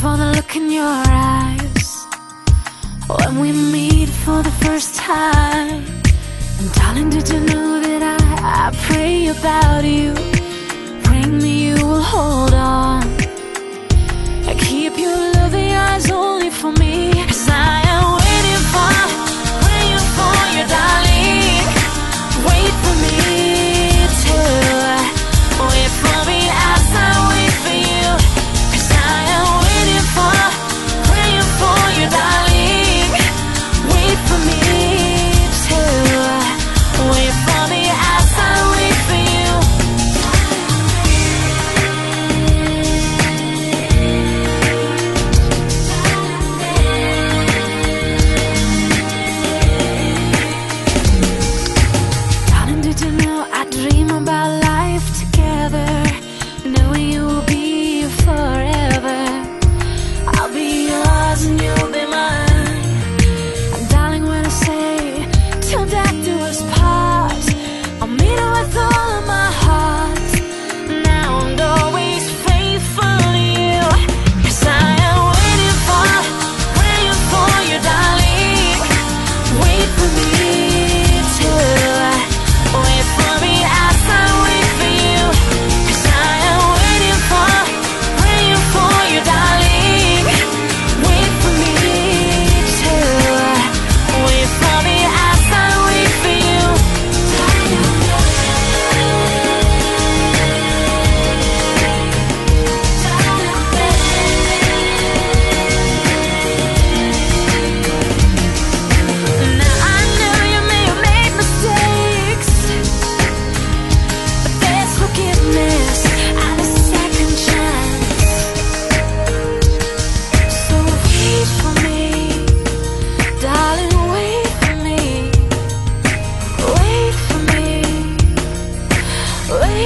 For the look in your eyes. When we meet for the first time. And darling, did you know that I, I pray about you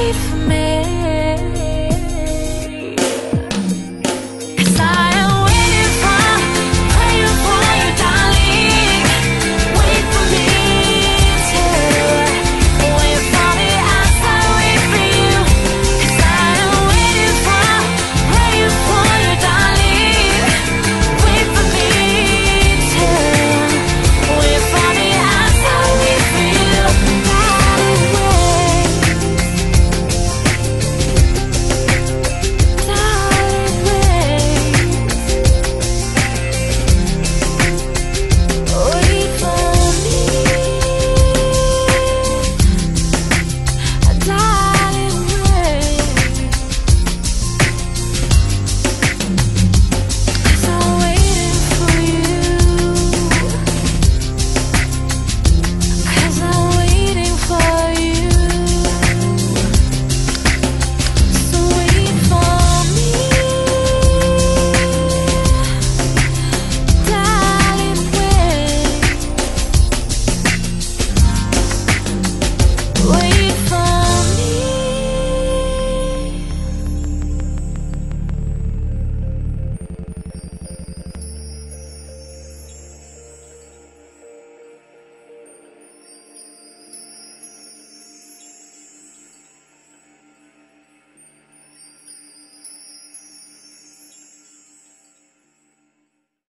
life